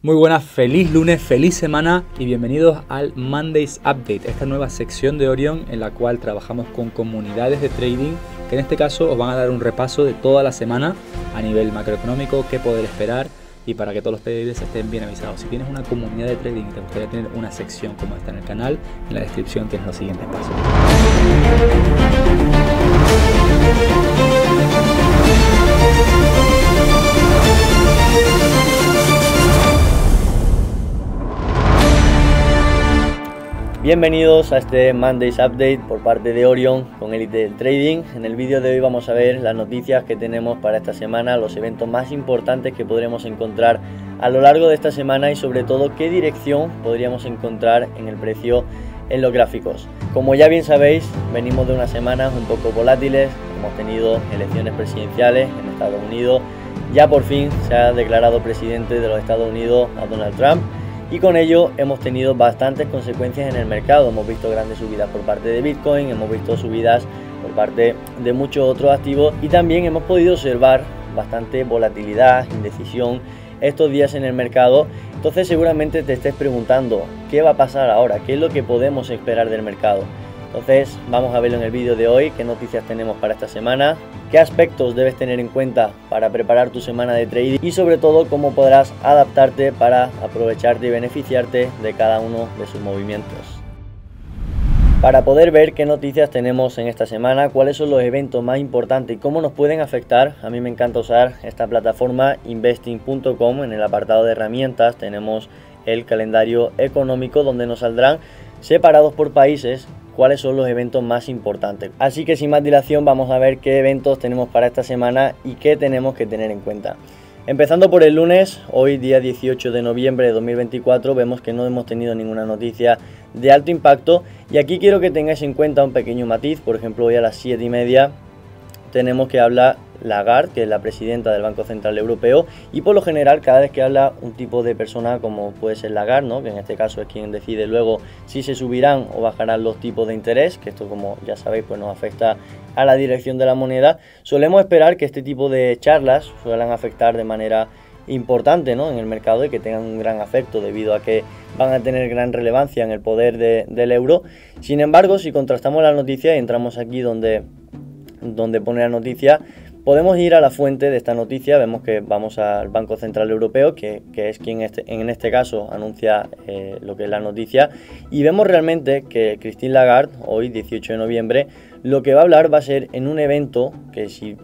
Muy buenas, feliz lunes, feliz semana y bienvenidos al Mondays Update, esta nueva sección de Orion en la cual trabajamos con comunidades de trading que en este caso os van a dar un repaso de toda la semana a nivel macroeconómico, qué poder esperar y para que todos los traders estén bien avisados. Si tienes una comunidad de trading y te gustaría tener una sección como esta en el canal, en la descripción tienes los siguientes pasos. Bienvenidos a este Mondays Update por parte de Orion con Elite Trading. En el vídeo de hoy vamos a ver las noticias que tenemos para esta semana, los eventos más importantes que podremos encontrar a lo largo de esta semana y sobre todo qué dirección podríamos encontrar en el precio en los gráficos. Como ya bien sabéis, venimos de unas semanas un poco volátiles, hemos tenido elecciones presidenciales en Estados Unidos, ya por fin se ha declarado presidente de los Estados Unidos a Donald Trump y con ello hemos tenido bastantes consecuencias en el mercado. Hemos visto grandes subidas por parte de Bitcoin, hemos visto subidas por parte de muchos otros activos y también hemos podido observar bastante volatilidad, indecisión estos días en el mercado. Entonces seguramente te estés preguntando qué va a pasar ahora, qué es lo que podemos esperar del mercado. Entonces vamos a verlo en el vídeo de hoy, qué noticias tenemos para esta semana, qué aspectos debes tener en cuenta para preparar tu semana de trading y sobre todo cómo podrás adaptarte para aprovecharte y beneficiarte de cada uno de sus movimientos. Para poder ver qué noticias tenemos en esta semana, cuáles son los eventos más importantes y cómo nos pueden afectar, a mí me encanta usar esta plataforma investing.com. En el apartado de herramientas tenemos el calendario económico donde nos saldrán separados por países cuáles son los eventos más importantes. Así que sin más dilación vamos a ver qué eventos tenemos para esta semana y qué tenemos que tener en cuenta. Empezando por el lunes, hoy día 18 de noviembre de 2024, vemos que no hemos tenido ninguna noticia de alto impacto y aquí quiero que tengáis en cuenta un pequeño matiz, por ejemplo hoy a las 7 y media tenemos que hablar Lagarde, que es la presidenta del Banco Central Europeo, y por lo general cada vez que habla un tipo de persona como puede ser Lagarde, ¿no? que en este caso es quien decide luego si se subirán o bajarán los tipos de interés, que esto como ya sabéis pues nos afecta a la dirección de la moneda, solemos esperar que este tipo de charlas suelan afectar de manera importante ¿no? en el mercado y que tengan un gran afecto debido a que van a tener gran relevancia en el poder del euro. Sin embargo, si contrastamos la noticia y entramos aquí donde, donde pone la noticia, Podemos ir a la fuente de esta noticia, vemos que vamos al Banco Central Europeo, que, es quien este, en este caso anuncia eh, lo que es la noticia, y vemos realmente que Christine Lagarde, hoy 18 de noviembre, lo que va a hablar va a ser en un evento que si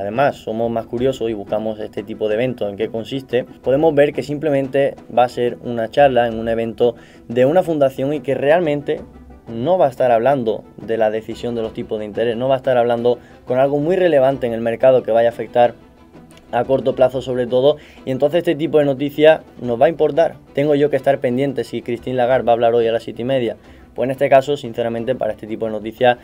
además somos más curiosos y buscamos este tipo de evento en qué consiste, podemos ver que simplemente va a ser una charla en un evento de una fundación y que realmente no va a estar hablando de la decisión de los tipos de interés, no va a estar hablando con algo muy relevante en el mercado que vaya a afectar a corto plazo sobre todo y entonces este tipo de noticia nos va a importar. Tengo yo que estar pendiente si Christine Lagarde va a hablar hoy a las 7 y media. Pues en este caso, sinceramente, para este tipo de noticias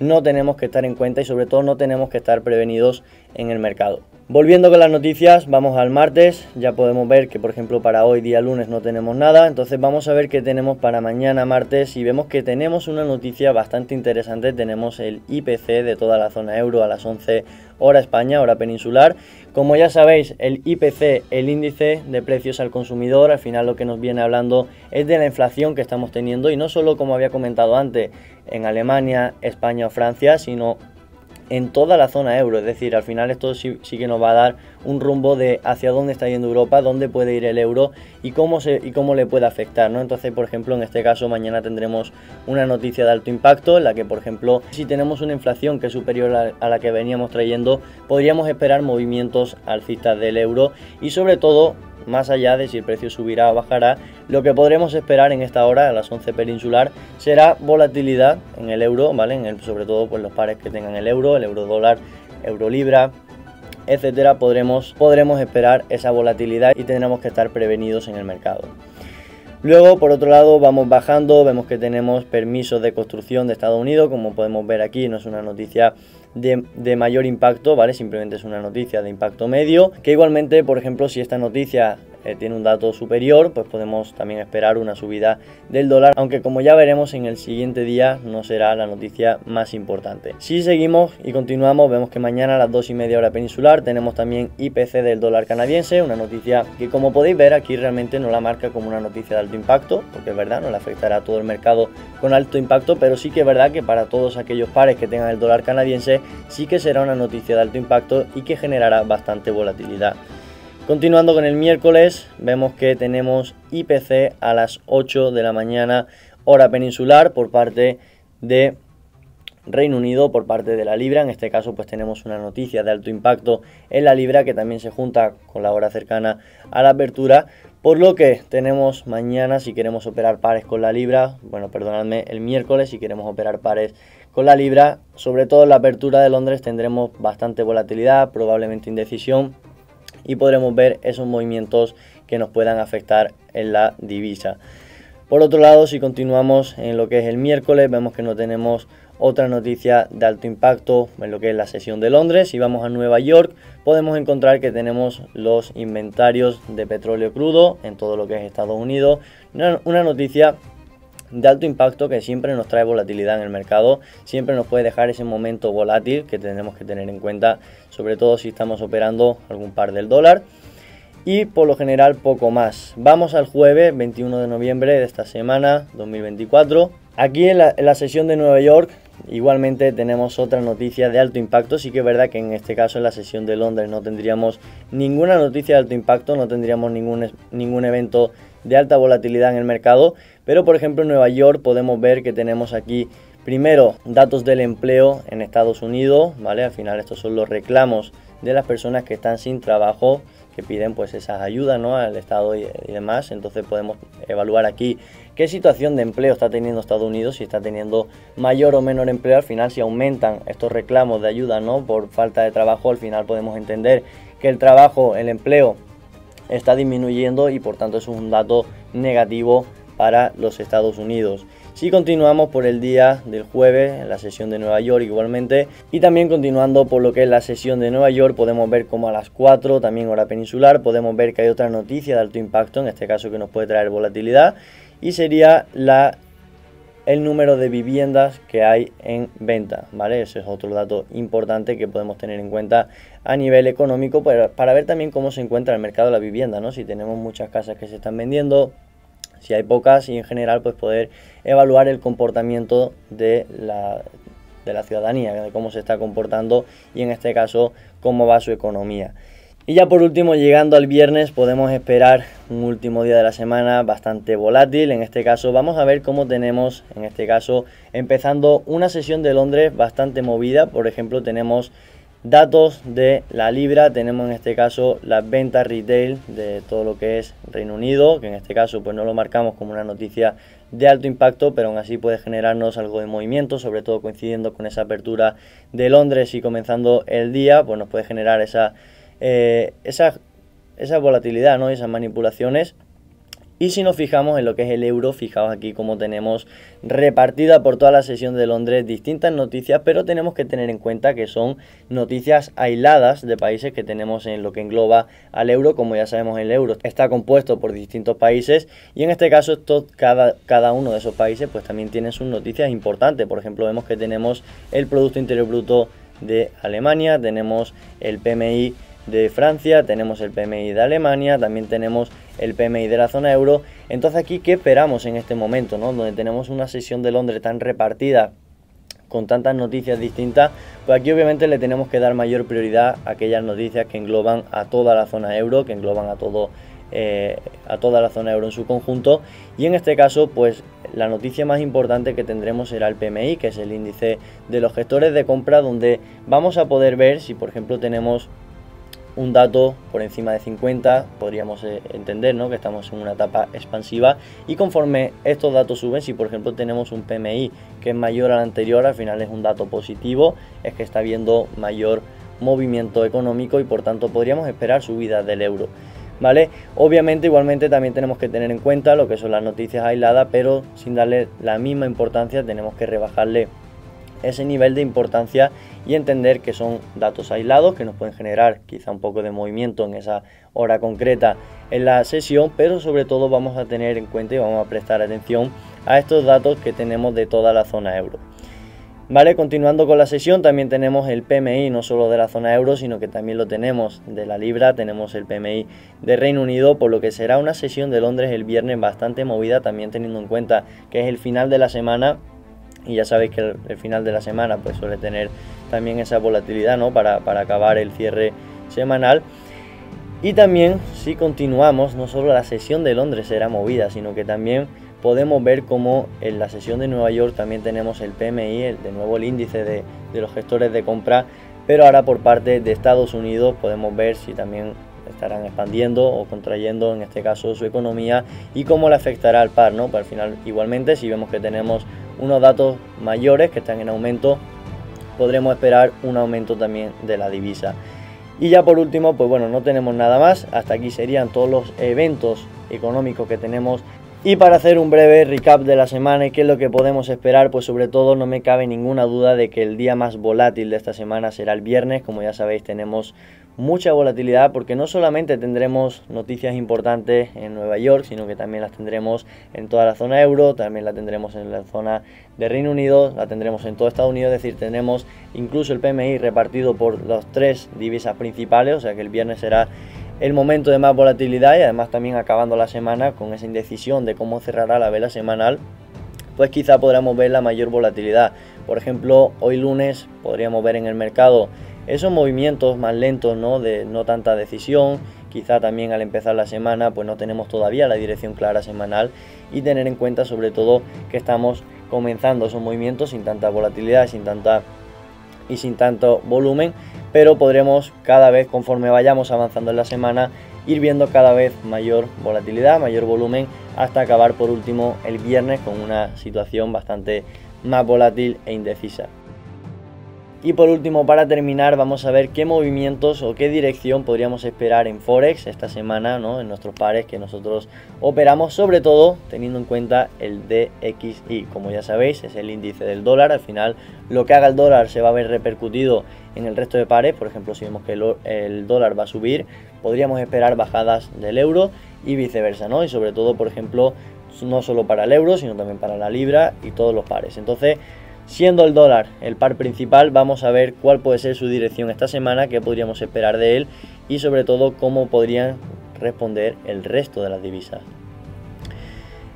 no tenemos que estar en cuenta y sobre todo no tenemos que estar prevenidos en el mercado. Volviendo con las noticias, vamos al martes, ya podemos ver que por ejemplo para hoy día lunes no tenemos nada, entonces vamos a ver qué tenemos para mañana martes y vemos que tenemos una noticia bastante interesante, tenemos el IPC de toda la zona euro a las 11 hora España, hora peninsular. Como ya sabéis, el IPC, el índice de precios al consumidor, al final lo que nos viene hablando es de la inflación que estamos teniendo y no solo como había comentado antes en Alemania, España o Francia, sino en toda la zona euro. Es decir, al final esto sí, que nos va a dar un rumbo de hacia dónde está yendo Europa, dónde puede ir el euro y cómo, se, y cómo le puede afectar. ¿no? Entonces, por ejemplo, en este caso mañana tendremos una noticia de alto impacto en la que, por ejemplo, si tenemos una inflación que es superior a, a la que veníamos trayendo, podríamos esperar movimientos alcistas del euro y sobre todo más allá de si el precio subirá o bajará, lo que podremos esperar en esta hora, a las 11 peninsular, será volatilidad en el euro, ¿vale? En el, sobre todo pues, los pares que tengan el euro, el euro dólar, euro libra, etcétera, podremos, podremos esperar esa volatilidad y tendremos que estar prevenidos en el mercado. Luego, por otro lado, vamos bajando, vemos que tenemos permisos de construcción de Estados Unidos, como podemos ver aquí, no es una noticia de, mayor impacto, ¿vale? Simplemente es una noticia de impacto medio, que igualmente, por ejemplo, si esta noticia eh, tiene un dato superior, pues podemos también esperar una subida del dólar, aunque como ya veremos en el siguiente día no será la noticia más importante. Si seguimos y continuamos, vemos que mañana a las 2 y media hora peninsular tenemos también IPC del dólar canadiense, una noticia que como podéis ver aquí realmente no la marca como una noticia de alto impacto, porque es verdad, no le afectará a todo el mercado con alto impacto, pero sí que es verdad que para todos aquellos pares que tengan el dólar canadiense sí que será una noticia de alto impacto y que generará bastante volatilidad. Continuando con el miércoles, vemos que tenemos IPC a las 8 de la mañana, hora peninsular, por parte de Reino Unido, por parte de la Libra. En este caso, pues tenemos una noticia de alto impacto en la Libra que también se junta con la hora cercana a la apertura. Por lo que tenemos mañana, si queremos operar pares con la Libra, bueno, perdonadme, el miércoles, si queremos operar pares con la Libra, sobre todo en la apertura de Londres tendremos bastante volatilidad, probablemente indecisión y podremos ver esos movimientos que nos puedan afectar en la divisa. Por otro lado, si continuamos en lo que es el miércoles, vemos que no tenemos otra noticia de alto impacto en lo que es la sesión de Londres. Si vamos a Nueva York, podemos encontrar que tenemos los inventarios de petróleo crudo en todo lo que es Estados Unidos. Una, noticia de alto impacto que siempre nos trae volatilidad en el mercado, siempre nos puede dejar ese momento volátil que tenemos que tener en cuenta, sobre todo si estamos operando algún par del dólar. Y por lo general poco más. Vamos al jueves 21 de noviembre de esta semana 2024. Aquí en la, en la sesión de Nueva York Igualmente tenemos otra noticia de alto impacto, sí que es verdad que en este caso en la sesión de Londres no tendríamos ninguna noticia de alto impacto, no tendríamos ningún, ningún evento de alta volatilidad en el mercado, pero por ejemplo en Nueva York podemos ver que tenemos aquí primero datos del empleo en Estados Unidos, ¿vale? Al final estos son los reclamos de las personas que están sin trabajo, que piden pues esas ayudas ¿no? al Estado y, demás. Entonces podemos evaluar aquí qué situación de empleo está teniendo Estados Unidos, si está teniendo mayor o menor empleo. Al final, si aumentan estos reclamos de ayuda ¿no? por falta de trabajo, al final podemos entender que el trabajo, el empleo está disminuyendo y por tanto es un dato negativo para los Estados Unidos. Si continuamos por el día del jueves, en la sesión de Nueva York igualmente, y también continuando por lo que es la sesión de Nueva York, podemos ver como a las 4, también hora peninsular, podemos ver que hay otra noticia de alto impacto, en este caso que nos puede traer volatilidad, y sería la el número de viviendas que hay en venta, ¿vale? Ese es otro dato importante que podemos tener en cuenta a nivel económico para, para ver también cómo se encuentra el mercado de la vivienda, ¿no? Si tenemos muchas casas que se están vendiendo, si hay pocas y en general pues poder evaluar el comportamiento de la, de la ciudadanía, de cómo se está comportando y en este caso cómo va su economía. Y ya por último, llegando al viernes, podemos esperar un último día de la semana bastante volátil. En este caso, vamos a ver cómo tenemos, en este caso, empezando una sesión de Londres bastante movida. Por ejemplo, tenemos Datos de la libra, tenemos en este caso las ventas retail de todo lo que es Reino Unido, que en este caso pues no lo marcamos como una noticia de alto impacto, pero aún así puede generarnos algo de movimiento, sobre todo coincidiendo con esa apertura de Londres y comenzando el día, pues nos puede generar esa, eh, esa, esa volatilidad, ¿no? esas manipulaciones y si nos fijamos en lo que es el euro, fijaos aquí cómo tenemos repartida por toda la sesión de Londres distintas noticias, pero tenemos que tener en cuenta que son noticias aisladas de países que tenemos en lo que engloba al euro. Como ya sabemos, el euro está compuesto por distintos países y en este caso cada, cada uno de esos países pues también tiene sus noticias importantes. Por ejemplo, vemos que tenemos el Producto Interior Bruto de Alemania, tenemos el PMI de Francia, tenemos el PMI de Alemania, también tenemos el PMI de la zona euro. Entonces aquí, ¿qué esperamos en este momento? ¿no? Donde tenemos una sesión de Londres tan repartida con tantas noticias distintas, pues aquí obviamente le tenemos que dar mayor prioridad a aquellas noticias que engloban a toda la zona euro, que engloban a todo eh, a toda la zona euro en su conjunto y en este caso pues la noticia más importante que tendremos será el PMI que es el índice de los gestores de compra donde vamos a poder ver si por ejemplo tenemos un dato por encima de 50, podríamos eh, entender ¿no? que estamos en una etapa expansiva y conforme estos datos suben, si por ejemplo tenemos un PMI que es mayor al anterior, al final es un dato positivo, es que está habiendo mayor movimiento económico y por tanto podríamos esperar subida del euro. ¿Vale? Obviamente igualmente también tenemos que tener en cuenta lo que son las noticias aisladas, pero sin darle la misma importancia tenemos que rebajarle ese nivel de importancia y entender que son datos aislados que nos pueden generar quizá un poco de movimiento en esa hora concreta en la sesión, pero sobre todo vamos a tener en cuenta y vamos a prestar atención a estos datos que tenemos de toda la zona euro. Vale, continuando con la sesión, también tenemos el PMI, no solo de la zona euro, sino que también lo tenemos de la libra, tenemos el PMI de Reino Unido, por lo que será una sesión de Londres el viernes bastante movida, también teniendo en cuenta que es el final de la semana y ya sabéis que el, final de la semana pues suele tener también esa volatilidad ¿no? para, para acabar el cierre semanal. Y también si continuamos, no solo la sesión de Londres será movida, sino que también podemos ver cómo en la sesión de Nueva York también tenemos el PMI, el, de nuevo el índice de, los gestores de compra, pero ahora por parte de Estados Unidos podemos ver si también estarán expandiendo o contrayendo en este caso su economía y cómo le afectará al par, ¿no? Para al final igualmente si vemos que tenemos unos datos mayores que están en aumento, podremos esperar un aumento también de la divisa. Y ya por último, pues bueno, no tenemos nada más. Hasta aquí serían todos los eventos económicos que tenemos y para hacer un breve recap de la semana y qué es lo que podemos esperar, pues sobre todo no me cabe ninguna duda de que el día más volátil de esta semana será el viernes. Como ya sabéis, tenemos mucha volatilidad porque no solamente tendremos noticias importantes en Nueva York, sino que también las tendremos en toda la zona euro, también la tendremos en la zona de Reino Unido, la tendremos en todo Estados Unidos, es decir, tendremos incluso el PMI repartido por las tres divisas principales, o sea que el viernes será el momento de más volatilidad y además también acabando la semana con esa indecisión de cómo cerrará la vela semanal, pues quizá podamos ver la mayor volatilidad. Por ejemplo, hoy lunes podríamos ver en el mercado esos movimientos más lentos, ¿no? De no tanta decisión, quizá también al empezar la semana pues no tenemos todavía la dirección clara semanal y tener en cuenta sobre todo que estamos comenzando esos movimientos sin tanta volatilidad, sin tanta y sin tanto volumen pero podremos cada vez conforme vayamos avanzando en la semana ir viendo cada vez mayor volatilidad, mayor volumen hasta acabar por último el viernes con una situación bastante más volátil e indecisa. Y por último, para terminar, vamos a ver qué movimientos o qué dirección podríamos esperar en Forex esta semana, ¿no? en nuestros pares que nosotros operamos, sobre todo teniendo en cuenta el DXY. Como ya sabéis, es el índice del dólar. Al final, lo que haga el dólar se va a ver repercutido en el resto de pares. Por ejemplo, si vemos que el, dólar va a subir, podríamos esperar bajadas del euro y viceversa, ¿no? Y sobre todo, por ejemplo, no solo para el euro, sino también para la libra y todos los pares. Entonces, Siendo el dólar el par principal, vamos a ver cuál puede ser su dirección esta semana, qué podríamos esperar de él y sobre todo cómo podrían responder el resto de las divisas.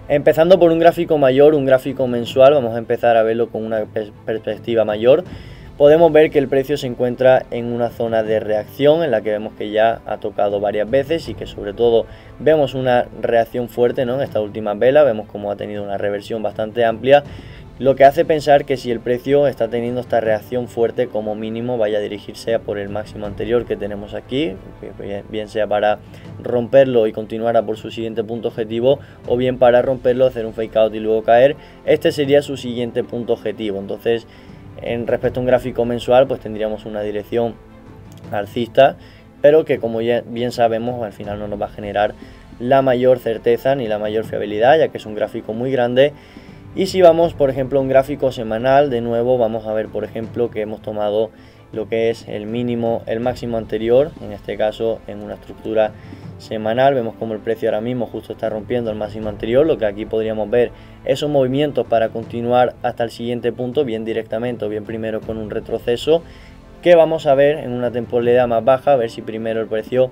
Empezando por un gráfico mayor, un gráfico mensual, vamos a empezar a verlo con una perspectiva mayor. Podemos ver que el precio se encuentra en una zona de reacción en la que vemos que ya ha tocado varias veces y que sobre todo vemos una reacción fuerte ¿no? en esta última vela, vemos como ha tenido una reversión bastante amplia lo que hace pensar que si el precio está teniendo esta reacción fuerte, como mínimo vaya a dirigirse a por el máximo anterior que tenemos aquí, bien sea para romperlo y continuar a por su siguiente punto objetivo, o bien para romperlo, hacer un fake out y luego caer. Este sería su siguiente punto objetivo. Entonces, en respecto a un gráfico mensual, pues tendríamos una dirección alcista, pero que como bien sabemos, al final no nos va a generar la mayor certeza ni la mayor fiabilidad, ya que es un gráfico muy grande y si vamos, por ejemplo, a un gráfico semanal, de nuevo vamos a ver, por ejemplo, que hemos tomado lo que es el mínimo, el máximo anterior, en este caso en una estructura semanal, vemos como el precio ahora mismo justo está rompiendo el máximo anterior, lo que aquí podríamos ver esos movimientos para continuar hasta el siguiente punto, bien directamente o bien primero con un retroceso, que vamos a ver en una temporalidad más baja, a ver si primero el precio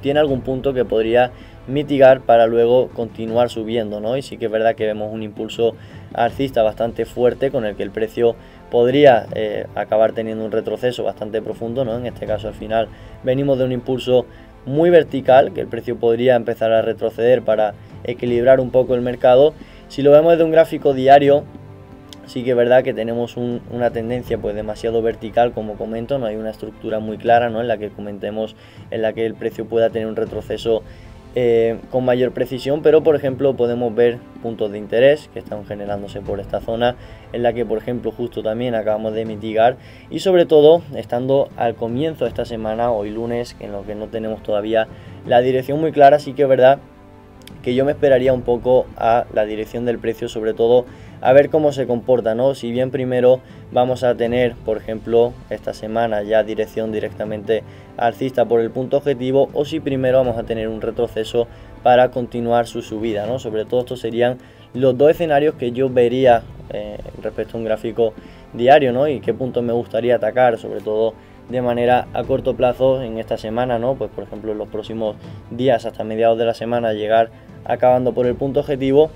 tiene algún punto que podría mitigar para luego continuar subiendo, ¿no? Y sí que es verdad que vemos un impulso alcista bastante fuerte con el que el precio podría eh, acabar teniendo un retroceso bastante profundo, ¿no? En este caso al final venimos de un impulso muy vertical, que el precio podría empezar a retroceder para equilibrar un poco el mercado. Si lo vemos desde un gráfico diario, sí que es verdad que tenemos una tendencia pues demasiado vertical, como comento, no hay una estructura muy clara, ¿no? En la que comentemos, en la que el precio pueda tener un retroceso eh, con mayor precisión, pero por ejemplo podemos ver puntos de interés que están generándose por esta zona en la que por ejemplo justo también acabamos de mitigar y sobre todo estando al comienzo de esta semana, hoy lunes, en lo que no tenemos todavía la dirección muy clara, sí que es verdad que yo me esperaría un poco a la dirección del precio, sobre todo a ver cómo se comporta, ¿no? Si bien primero vamos a tener, por ejemplo, esta semana ya dirección directamente alcista por el punto objetivo o si primero vamos a tener un retroceso para continuar su subida, ¿no? Sobre todo estos serían los dos escenarios que yo vería eh, respecto a un gráfico diario, ¿no? Y qué puntos me gustaría atacar, sobre todo de manera a corto plazo en esta semana, ¿no? Pues por ejemplo en los próximos días hasta mediados de la semana llegar acabando por el punto objetivo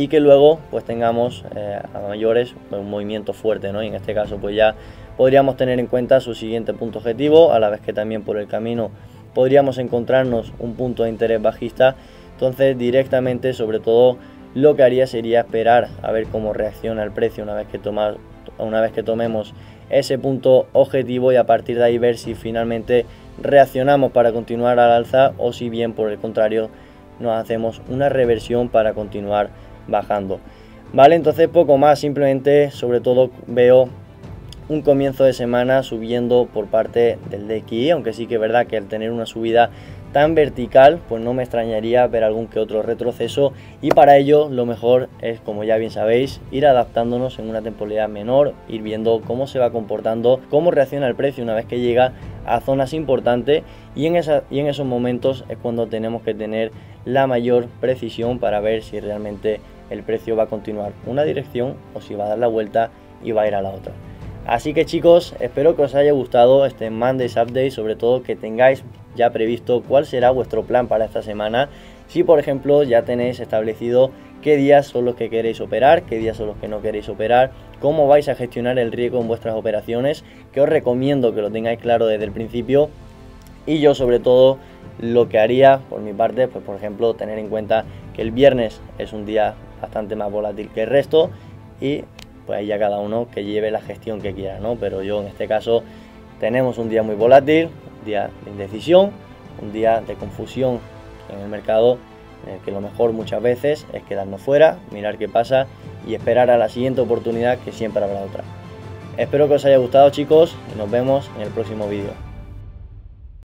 y que luego pues tengamos eh, a mayores un movimiento fuerte, ¿no? Y en este caso pues ya podríamos tener en cuenta su siguiente punto objetivo, a la vez que también por el camino podríamos encontrarnos un punto de interés bajista, entonces directamente sobre todo lo que haría sería esperar a ver cómo reacciona el precio una vez que toma, una vez que tomemos ese punto objetivo y a partir de ahí ver si finalmente reaccionamos para continuar al alza o si bien por el contrario nos hacemos una reversión para continuar bajando. Vale, entonces poco más, simplemente sobre todo veo un comienzo de semana subiendo por parte del DXI, aunque sí que es verdad que al tener una subida tan vertical, pues no me extrañaría ver algún que otro retroceso y para ello lo mejor es, como ya bien sabéis, ir adaptándonos en una temporalidad menor, ir viendo cómo se va comportando, cómo reacciona el precio una vez que llega a zonas importantes y en, esa, y en esos momentos es cuando tenemos que tener la mayor precisión para ver si realmente el precio va a continuar una dirección o si va a dar la vuelta y va a ir a la otra. Así que chicos, espero que os haya gustado este Mondays Update, sobre todo que tengáis ya previsto cuál será vuestro plan para esta semana. Si por ejemplo ya tenéis establecido qué días son los que queréis operar, qué días son los que no queréis operar, cómo vais a gestionar el riesgo en vuestras operaciones, que os recomiendo que lo tengáis claro desde el principio. Y yo sobre todo lo que haría por mi parte, pues por ejemplo tener en cuenta que el viernes es un día bastante más volátil que el resto y pues ahí ya cada uno que lleve la gestión que quiera, ¿no? Pero yo en este caso tenemos un día muy volátil, un día de indecisión, un día de confusión en el mercado, que lo mejor muchas veces es quedarnos fuera, mirar qué pasa y esperar a la siguiente oportunidad que siempre habrá otra. Espero que os haya gustado chicos y nos vemos en el próximo vídeo.